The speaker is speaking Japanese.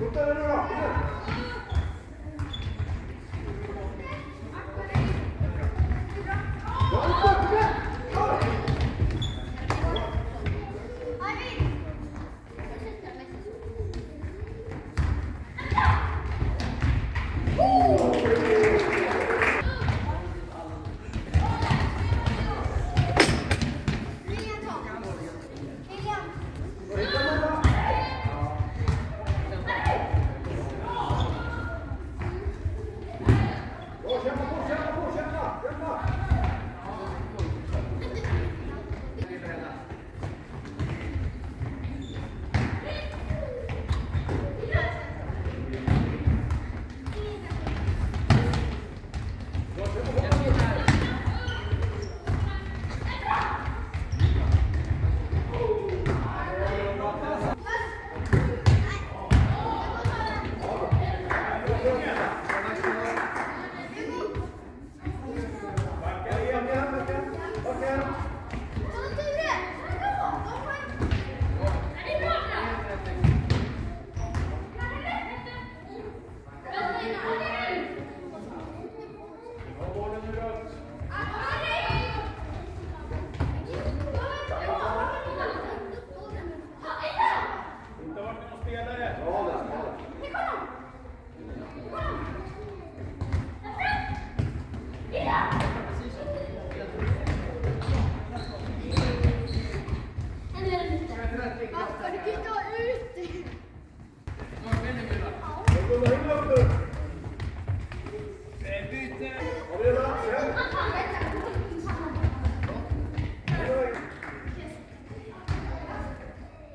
Tutta la loro! Bitte!